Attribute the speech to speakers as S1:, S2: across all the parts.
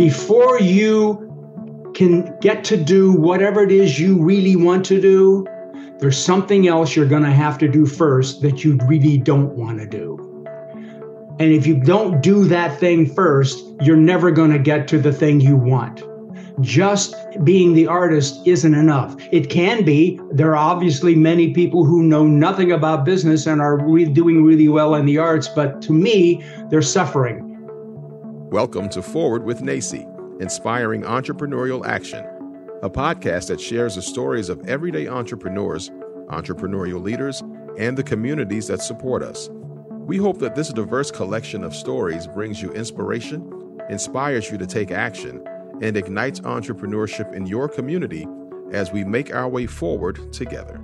S1: before you can get to do whatever it is you really want to do, there's something else you're going to have to do first that you really don't want to do. And if you don't do that thing first, you're never going to get to the thing you want. Just being the artist isn't enough. It can be. There are obviously many people who know nothing about business and are re- doing really well in the arts, but to me, they're suffering.
S2: Welcome to Forward with NACCE, Inspiring Entrepreneurial Action, a podcast that shares the stories of everyday entrepreneurs, entrepreneurial leaders, and the communities that support us. We hope that this diverse collection of stories brings you inspiration, inspires you to take action, and ignites entrepreneurship in your community as we make our way forward together.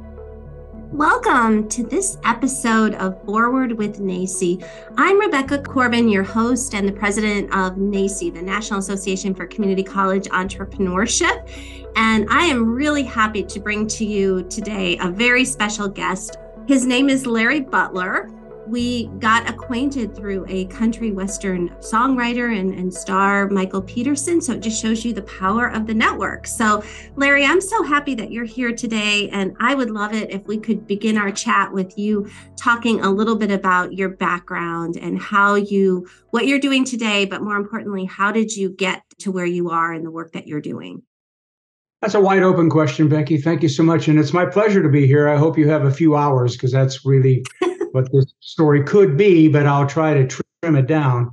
S3: Welcome to this episode of Forward with NACCE. I'm Rebecca Corbin, your host and the president of NACCE, the National Association for Community College Entrepreneurship. And I am really happy to bring to you today a very special guest. His name is Larry Butler we got acquainted through a country western songwriter and, and star michael peterson so it just shows you the power of the network so larry i'm so happy that you're here today and i would love it if we could begin our chat with you talking a little bit about your background and how you what you're doing today but more importantly how did you get to where you are and the work that you're doing
S1: that's a wide open question, Becky. Thank you so much. And it's my pleasure to be here. I hope you have a few hours because that's really what this story could be, but I'll try to trim it down.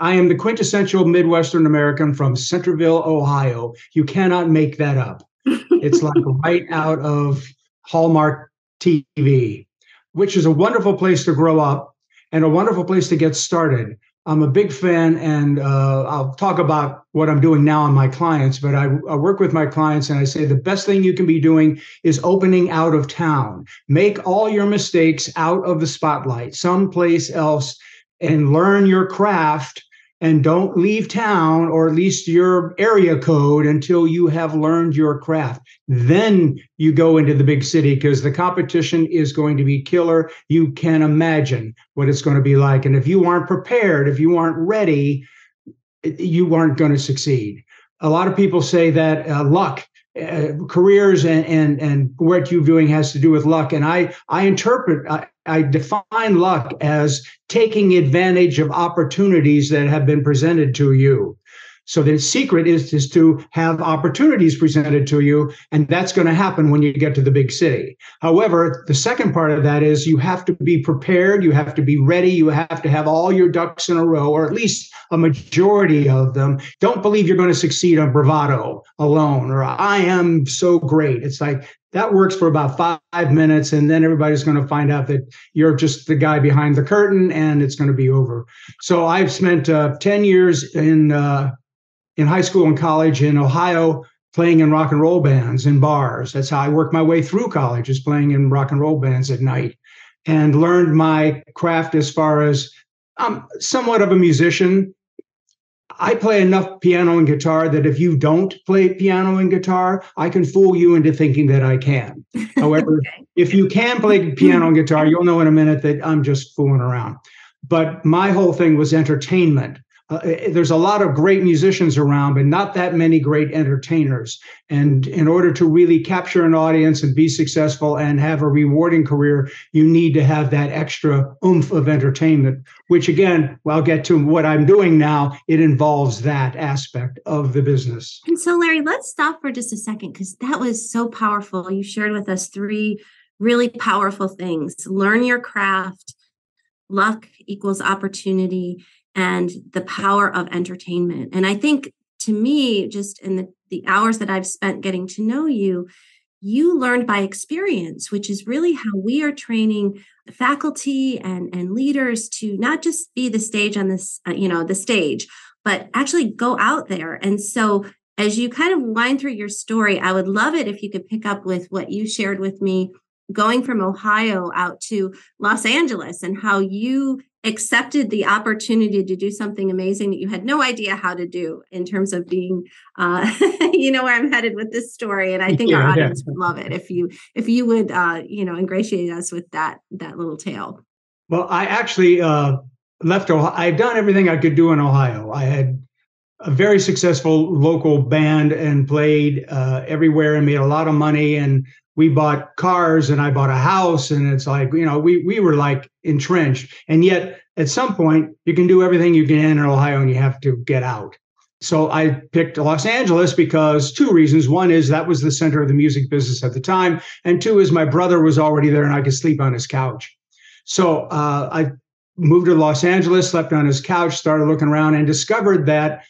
S1: I am the quintessential Midwestern American from Centerville, Ohio. You cannot make that up. it's like right out of Hallmark TV, which is a wonderful place to grow up and a wonderful place to get started. I'm a big fan, and uh, I'll talk about what I'm doing now on my clients. But I, I, work with my clients, and I say the best thing you can be doing is opening out of town. Make all your mistakes out of the spotlight, someplace else, and learn your craft and don't leave town or at least your area code until you have learned your craft. Then you go into the big city because the competition is going to be killer. You can imagine what it's going to be like. And if you aren't prepared, if you aren't ready, you aren't going to succeed. A lot of people say that uh, luck uh, careers and, and and what you're doing has to do with luck and i i interpret I define luck as taking advantage of opportunities that have been presented to you so the secret is, is to have opportunities presented to you, and that's going to happen when you get to the big city. However, the second part of that is you have to be prepared, you have to be ready, you have to have all your ducks in a row, or at least a majority of them. Don't believe you're going to succeed on bravado alone, or I am so great. It's like that works for about five minutes and then everybody's going to find out that you're just the guy behind the curtain and it's going to be over so i've spent uh, 10 years in uh, in high school and college in Ohio playing in rock and roll bands in bars. That's how I worked my way through college, is playing in rock and roll bands at night and learned my craft as far as I'm somewhat of a musician. I play enough piano and guitar that if you don't play piano and guitar, I can fool you into thinking that I can. However, okay. if you can play piano and guitar, you'll know in a minute that I'm just fooling around. But my whole thing was entertainment uh, there's a lot of great musicians around, but not that many great entertainers. And in order to really capture an audience and be successful and have a rewarding career, you need to have that extra oomph of entertainment, which again, I'll get to what I'm doing now. It involves that aspect of the business.
S3: And so, Larry, let's stop for just a second because that was so powerful. You shared with us three really powerful things learn your craft, luck equals opportunity and the power of entertainment. And I think to me, just in the, the hours that I've spent getting to know you, you learned by experience, which is really how we are training faculty and, and leaders to not just be the stage on this, uh, you know, the stage, but actually go out there. And so as you kind of wind through your story, I would love it if you could pick up with what you shared with me going from Ohio out to Los Angeles and how you accepted the opportunity to do something amazing that you had no idea how to do in terms of being uh, you know where i'm headed with this story and i think yeah, our audience yeah. would love it if you if you would uh, you know ingratiate us with that that little tale
S1: well i actually uh, left ohio i'd done everything i could do in ohio i had a very successful local band and played uh, everywhere and made a lot of money. And we bought cars and I bought a house. And it's like, you know, we, we were like entrenched. And yet at some point, you can do everything you can in Ohio and you have to get out. So I picked Los Angeles because two reasons. One is that was the center of the music business at the time. And two is my brother was already there and I could sleep on his couch. So uh, I moved to Los Angeles, slept on his couch, started looking around, and discovered that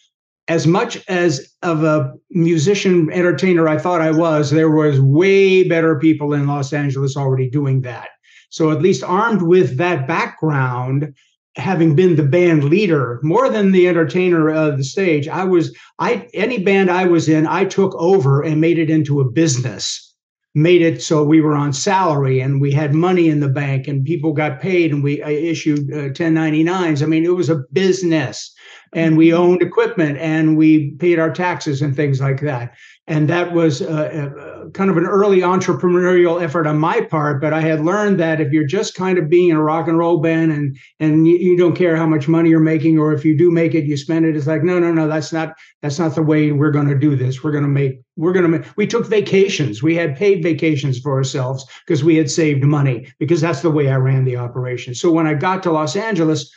S1: as much as of a musician entertainer I thought I was, there was way better people in Los Angeles already doing that. So at least armed with that background, having been the band leader more than the entertainer of the stage, I was I any band I was in, I took over and made it into a business made it so we were on salary and we had money in the bank and people got paid and we issued uh, 1099s. I mean, it was a business and we owned equipment and we paid our taxes and things like that. And that was a, a, kind of an early entrepreneurial effort on my part but i had learned that if you're just kind of being in a rock and roll band and and you, you, don't care how much money you're making or if you do make it you spend it it's like no no no that's not that's not the way we're going to do this. We're going to make we're going to make we took vacations. We had paid vacations for ourselves because we had saved money because that's the way i ran the operation. So when i got to los angeles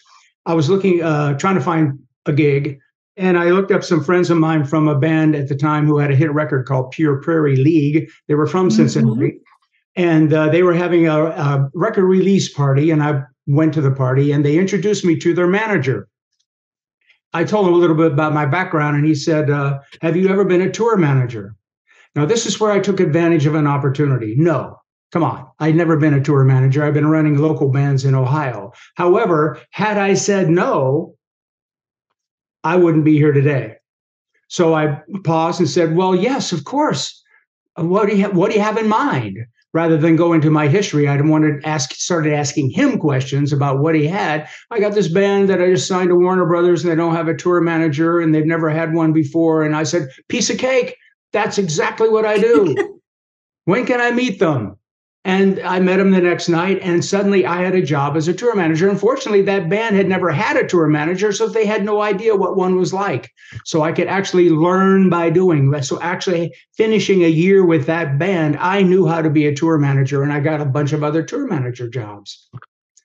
S1: i was looking uh, trying to find a gig and I looked up some friends of mine from a band at the time who had a hit record called Pure Prairie League. They were from mm-hmm. Cincinnati. And uh, they were having a, a record release party. And I went to the party and they introduced me to their manager. I told him a little bit about my background, and he said, uh, Have you ever been a tour manager? Now, this is where I took advantage of an opportunity. No, come on. I'd never been a tour manager. I've been running local bands in Ohio. However, had I said no, I wouldn't be here today. So I paused and said, Well, yes, of course. Uh, what do you have, what do you have in mind? Rather than go into my history, I wanted to ask, started asking him questions about what he had. I got this band that I just signed to Warner Brothers, and they don't have a tour manager, and they've never had one before. And I said, "Piece of cake. That's exactly what I do. when can I meet them?" And I met him the next night, and suddenly I had a job as a tour manager. Unfortunately, that band had never had a tour manager, so they had no idea what one was like. So I could actually learn by doing. That. So actually, finishing a year with that band, I knew how to be a tour manager, and I got a bunch of other tour manager jobs.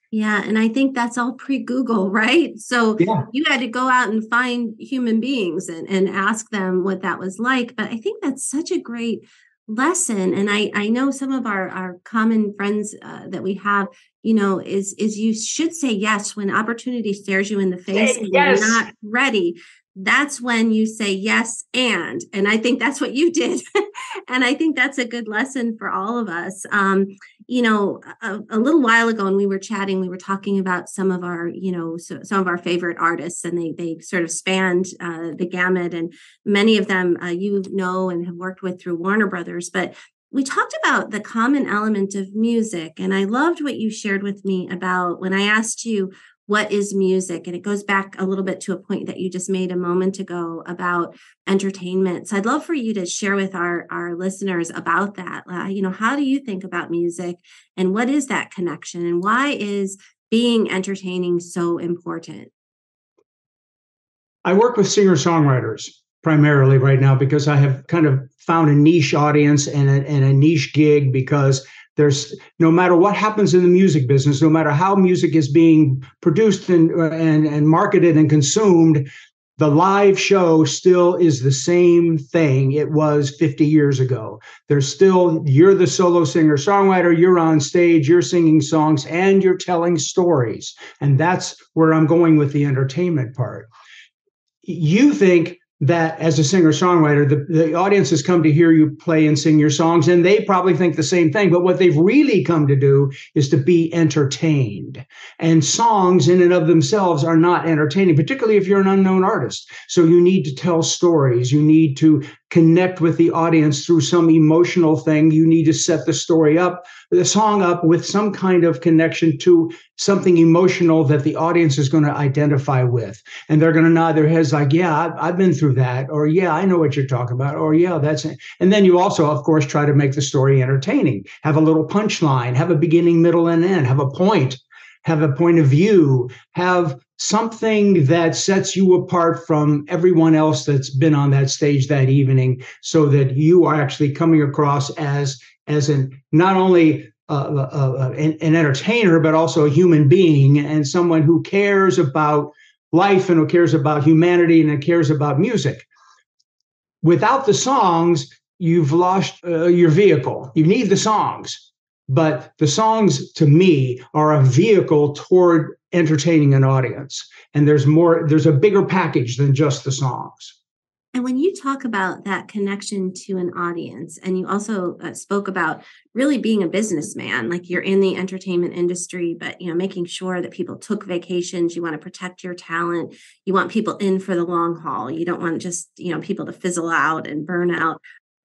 S3: Yeah, and I think that's all pre-Google, right? So yeah. you had to go out and find human beings and, and ask them what that was like. But I think that's such a great lesson and i i know some of our our common friends uh, that we have you know is is you should say yes when opportunity stares you in the face and yes. you're not ready. That's when you say yes and and i think that's what you did. And i think that's a good lesson for all of us. Um you know a, a, little while ago when we were chatting we were talking about some of our you know so, some of our favorite artists and they they sort of spanned uh, the gamut and many of them uh, you know and have worked with through warner brothers but we talked about the common element of music and i loved what you shared with me about when i asked you what is music? And it goes back a little bit to a point that you just made a moment ago about entertainment. So i'd love for you to share with our our listeners about that. Uh, you know how do you think about music and what is that connection and why is being entertaining so important?
S1: I work with singer songwriters primarily right now because i have kind of found a niche audience and a, and a niche gig because there's no matter what happens in the music business, no matter how music is being produced and, and, and marketed and consumed, the live show still is the same thing it was 50 years ago. There's still, you're the solo singer songwriter, you're on stage, you're singing songs, and you're telling stories. And that's where I'm going with the entertainment part. You think that as a singer songwriter, the, the audience has come to hear you play and sing your songs, and they probably think the same thing. But what they've really come to do is to be entertained. And songs, in and of themselves, are not entertaining, particularly if you're an unknown artist. So you need to tell stories, you need to connect with the audience through some emotional thing. You need to set the story up, the song up with some kind of connection to something emotional that the audience is going to identify with. And they're going to nod their heads like, yeah, I've, I've been through that. Or, yeah, I know what you're talking about. Or, yeah, that's it. And then you also, of course, try to make the story entertaining, have a little punchline, have a beginning, middle, and end, have a point have a point of view, have something that sets you apart from everyone else that's been on that stage that evening so that you are actually coming across as as an not only uh, uh, uh, an, an, entertainer but also a human being and someone who cares about life and who cares about humanity and who cares about music. Without the songs you've lost uh, your vehicle. You need the songs. But the songs to me are a vehicle toward entertaining an audience. And there's more there's a bigger package than just the songs.
S3: And when you talk about that connection to an audience and you also uh, spoke about really being a businessman like you're in the entertainment industry but you know making sure that people took vacations you want to protect your talent you want people in for the long haul. You don't want just you know people to fizzle out and burn out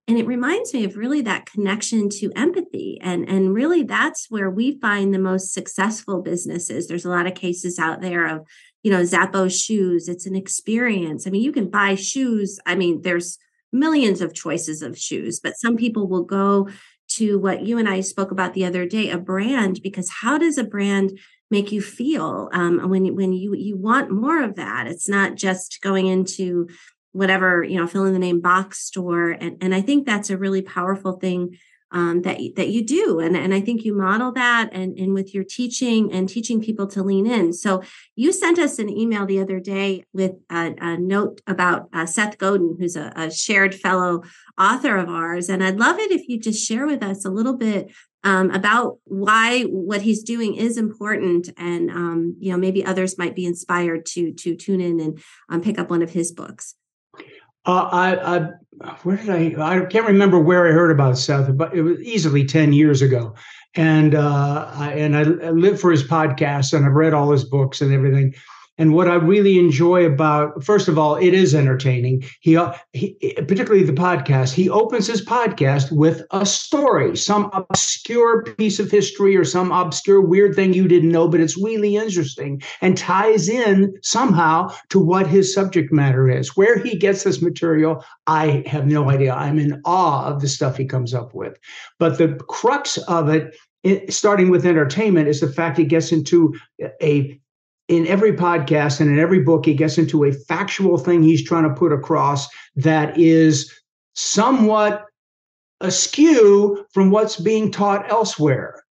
S3: and it reminds me of really that connection to empathy. And and really that's where we find the most successful businesses. There's a lot of cases out there of you know zappos shoes. It's an experience. I mean you can buy shoes. I mean there's millions of choices of shoes but some people will go to what you and i spoke about the other day a brand because how does a brand make you feel? Um, when when you you want more of that. It's not just going into whatever you know fill in the name box store and and i think that's a really powerful thing um, that that you do and and i think you model that and and with your teaching and teaching people to lean in. So you sent us an email the other day with a, a note about uh, seth godin who's a, a, shared fellow author of ours and i'd love it if you just share with us a little bit um, about why what he's doing is important and um, you know maybe others might be inspired to to tune in and um, pick up one of his books
S1: uh, I, I, where did I? I can't remember where I heard about Seth, but it was easily ten years ago. And uh, I, and I, I live for his podcast, and I've read all his books and everything. And what I really enjoy about, first of all, it is entertaining. He, uh, he, particularly the podcast, he opens his podcast with a story, some obscure piece of history or some obscure weird thing you didn't know, but it's really interesting and ties in somehow to what his subject matter is. Where he gets this material, I have no idea. I'm in awe of the stuff he comes up with. But the crux of it it, starting with entertainment is the fact he gets into a in every podcast and in every book, he gets into a factual thing he's trying to put across that is somewhat askew from what's being taught elsewhere.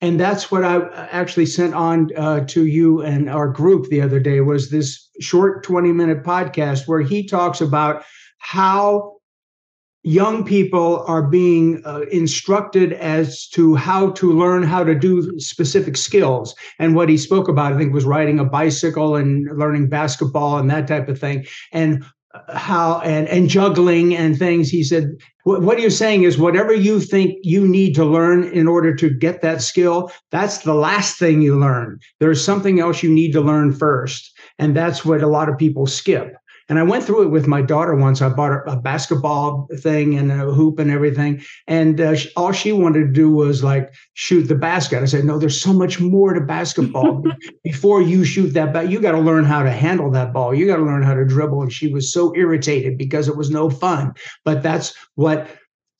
S1: And that's what I actually sent on uh, to you and our group the other day was this short 20 minute podcast where he talks about how young people are being uh, instructed as to how to learn how to do specific skills. And what he spoke about, I think, was riding a bicycle and learning basketball and that type of thing. And uh, how and and juggling and things he said what, what you're saying is whatever you think you need to learn in order to get that skill that's the last thing you learn there's something else you need to learn first and that's what a lot of people skip and I went through it with my daughter once. I bought a, a basketball thing and a hoop and everything. And uh, she, all she wanted to do was like shoot the basket. I said, no, there's so much more to basketball. Before you shoot that bat, you got to learn how to handle that ball. You got to learn how to dribble. And she was so irritated because it was no fun. But that's what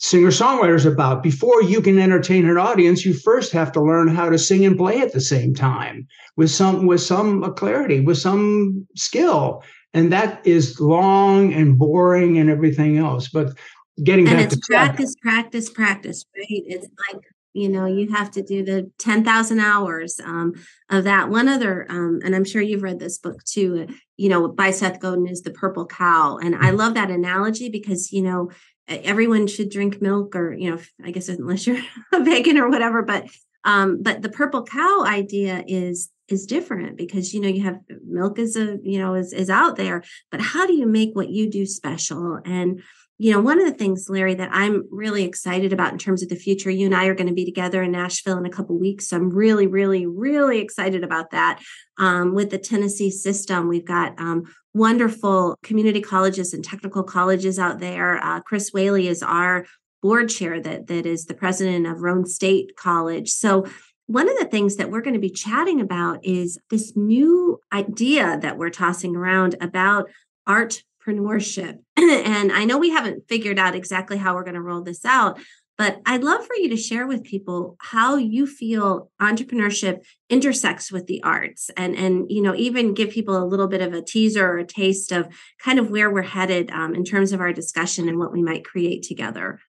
S1: singer songwriters about. Before you can entertain an audience, you first have to learn how to sing and play at the same time with some with some clarity, with some skill and that is long and boring and everything else. But getting
S3: and
S1: back
S3: it's
S1: to
S3: practice, practice, practice, right? It's like you know you have to do the 10,000 hours um, of that. One other, um, and I'm sure you've read this book too, you know, by Seth Godin is The Purple Cow. And I love that analogy because, you know, everyone should drink milk or, you know, I guess unless you're a vegan or whatever, but um, but the purple cow idea is is different because you know you have milk is a you know is is out there but how do you make what you do special? And you know one of the things larry that i'm really excited about in terms of the future you and i are going to be together in nashville in a couple weeks so i'm really really really excited about that. Um, with the tennessee system we've got um, wonderful community colleges and technical colleges out there. Uh, chris whaley is our board chair that that is the president of roane state college. So one of the things that we're going to be chatting about is this new idea that we're tossing around about artpreneurship. and I know we haven't figured out exactly how we're going to roll this out, But I'd love for you to share with people how you feel entrepreneurship intersects with the arts and and you know even give people a little bit of a teaser or a taste of kind of where we're headed um, in terms of our discussion and what we might create together.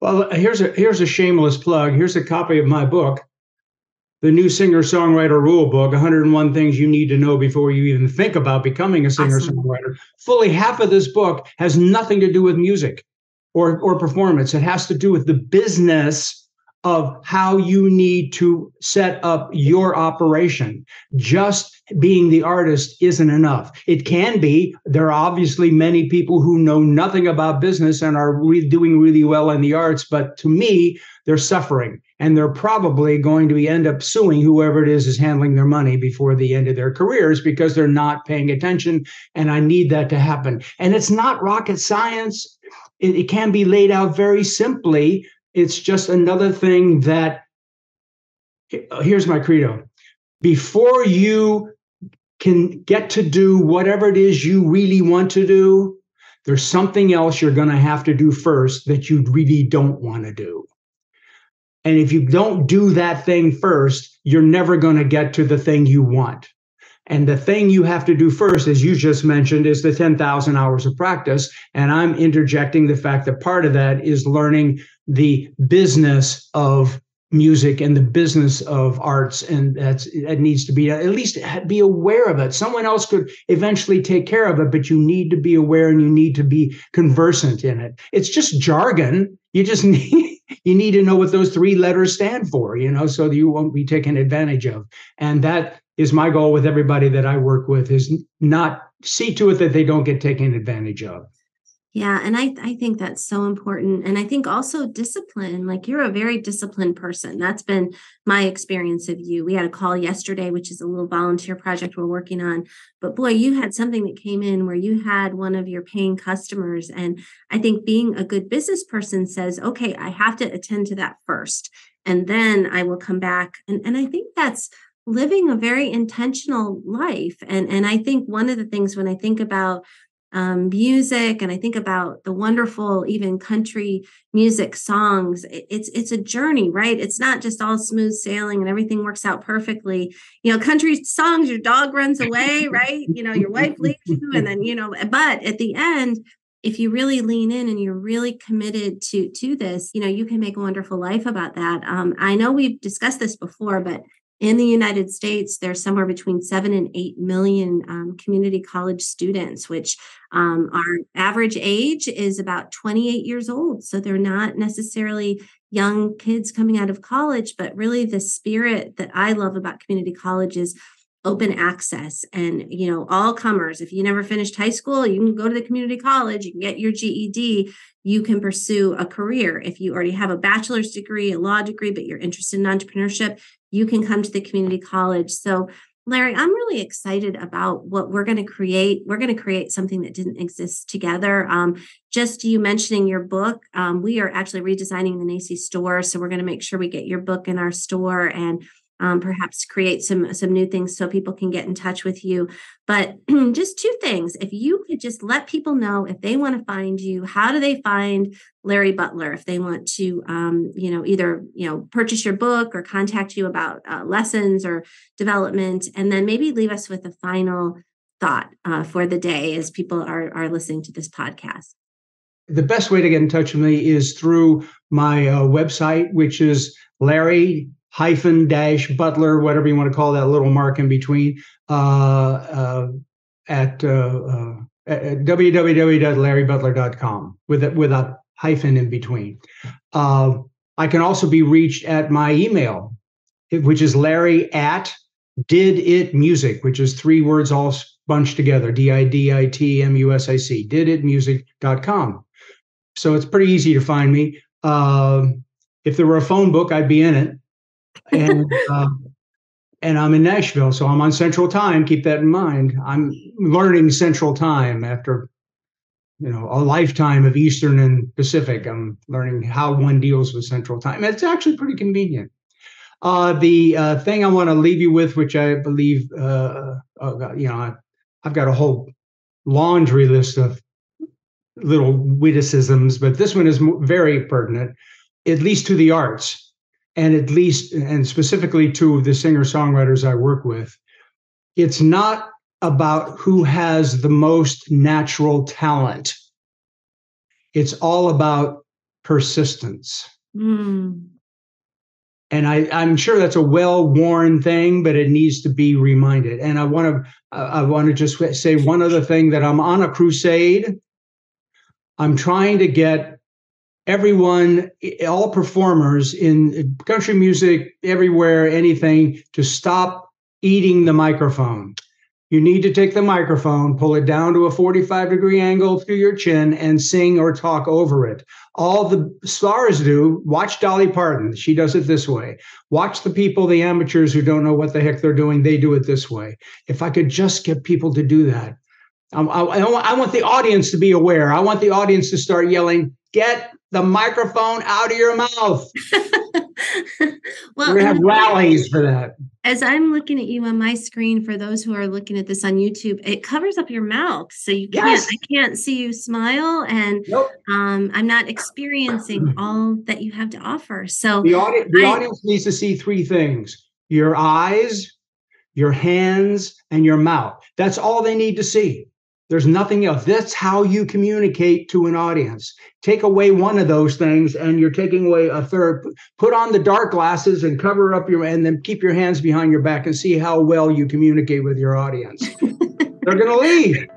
S1: Well, here's a here's a shameless plug. Here's a copy of my book, the new singer songwriter rule book 101 things you need to know before you even think about becoming a singer songwriter. Awesome. Fully half of this book has nothing to do with music or, or performance. It has to do with the business of how you need to set up your operation. Just being the artist isn't enough. It can be. There are obviously many people who know nothing about business and are re- doing really well in the arts, but to me, they're suffering and they're probably going to end up suing whoever it is is handling their money before the end of their careers because they're not paying attention and i need that to happen. And it's not rocket science. It, it can be laid out very simply. It's just another thing that uh, here's my credo. Before you can get to do whatever it is you really want to do there's something else you're going to have to do first that you really don't want to do and if you don't do that thing first, you're never going to get to the thing you want. And the thing you have to do first, as you just mentioned, is the 10,000 hours of practice. And I'm interjecting the fact that part of that is learning the business of music and the business of arts. And that's, that needs to be at least be aware of it. Someone else could eventually take care of it, but you need to be aware and you need to be conversant in it. It's just jargon. You just need you need to know what those three letters stand for, you know, so that you won't be taken advantage of. And that is my goal with everybody that I work with is not see to it that they don't get taken advantage of.
S3: Yeah, and I I think that's so important. And I think also discipline. Like you're a very disciplined person. That's been my experience of you. We had a call yesterday, which is a little volunteer project we're working on. But boy, you had something that came in where you had one of your paying customers. And I think being a good business person says, okay, I have to attend to that first. And then I will come back. And, and I think that's living a very intentional life. And, and I think one of the things when I think about um, music and i think about the wonderful even country music songs it's it's a journey right? It's not just all smooth sailing and everything works out perfectly. You know country songs your dog runs away right? You know your wife leaves you and then you know but at the end if you really lean in and you're really committed to to this you know you can make a wonderful life about that. Um, i know we've discussed this before but in the United States, there's somewhere between seven and eight million um, community college students, which um, our average age is about 28 years old. So they're not necessarily young kids coming out of college, but really the spirit that I love about community college is open access and you know all comers if you never finished high school you can go to the community college you can get your ged you can pursue a career if you already have a bachelor's degree a law degree but you're interested in entrepreneurship you can come to the community college. So, Larry, I'm really excited about what we're going to create. We're going to create something that didn't exist together. Um, just you mentioning your book, um, we are actually redesigning the NACCE store. So, we're going to make sure we get your book in our store and um, perhaps create some some new things so people can get in touch with you. But just two things. If you could just let people know if they want to find you how do they find larry butler? If they want to um, you know either you know purchase your book or contact you about uh, lessons or development. And then maybe leave us with a final thought uh, for the day as people are are listening to this podcast.
S1: The best way to get in touch with me is through my uh, website which is larry hyphen dash butler, whatever you want to call that little mark in between, uh, uh, at, uh, uh at www.larrybutler.com with a, with a hyphen in between. Uh, I can also be reached at my email, which is Larry at did it music, which is three words all bunched together D I D I T M U S I C, did it music.com. So it's pretty easy to find me. Uh, if there were a phone book, I'd be in it and uh, and I'm in Nashville, so I'm on Central Time. Keep that in mind. I'm learning Central Time after you know a lifetime of Eastern and Pacific. I'm learning how one deals with Central Time. It's actually pretty convenient. Uh, the uh, thing I want to leave you with, which I believe, uh, uh, you know, I, I've got a whole laundry list of little witticisms, but this one is very pertinent. at least to the arts, and at least, and specifically to the singer songwriters I work with, it's not about who has the most natural talent. It's all about persistence. Mm. And I, I'm sure that's a well-worn thing, but it needs to be reminded. And I want to, I want to just say one other thing that I'm on a crusade. I'm trying to get everyone, all performers in country music, everywhere, anything, to stop eating the microphone. You need to take the microphone, pull it down to a 45 degree angle through your chin, and sing or talk over it. All the stars do. Watch Dolly Parton. She does it this way. Watch the people, the amateurs who don't know what the heck they're doing. They do it this way. If I could just get people to do that, I, I, I want the audience to be aware. I want the audience to start yelling, get the microphone out of your mouth. well, we have rallies for that.
S3: As I'm looking at you on my screen, for those who are looking at this on YouTube, it covers up your mouth, so you can't. Yes. I can't see you smile, and nope. um, I'm not experiencing all that you have to offer. So
S1: the, audi- the I, audience needs to see three things: your eyes, your hands, and your mouth. That's all they need to see. There's nothing else. That's how you communicate to an audience. Take away one of those things and you're taking away a third. Put on the dark glasses and cover up your and then keep your hands behind your back and see how well you communicate with your audience. They're going to leave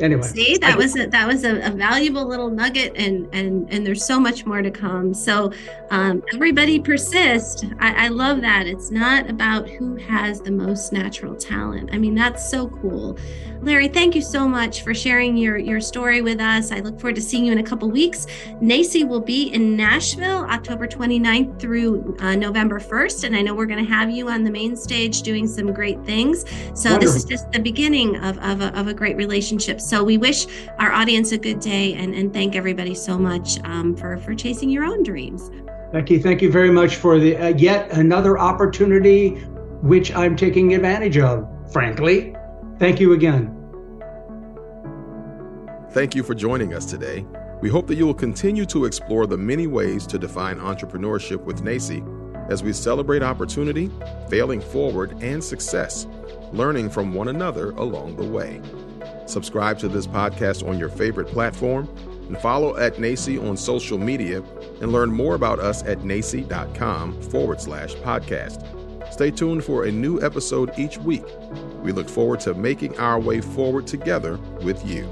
S1: anyway
S3: see that was a, that was a, a, valuable little nugget and and and there's so much more to come. So um, everybody persist. I, I love that. It's not about who has the most natural talent. I mean that's so cool. Larry thank you so much for sharing your your story with us. I look forward to seeing you in a couple weeks. NACCE will be in nashville october 29th through uh, november 1st and i know we're going to have you on the main stage doing some great things. So Wonderful. this is just the beginning of, of, a, of a great relationship so we wish our audience a good day and, and thank everybody so much um, for, for chasing your own dreams.
S1: Becky, thank you very much for the uh, yet another opportunity which I'm taking advantage of, frankly. Thank you again.
S2: Thank you for joining us today. We hope that you will continue to explore the many ways to define entrepreneurship with NACCE as we celebrate opportunity, failing forward, and success, learning from one another along the way. Subscribe to this podcast on your favorite platform and follow at NACCE on social media and learn more about us at nacce.com forward slash podcast. Stay tuned for a new episode each week. We look forward to making our way forward together with you.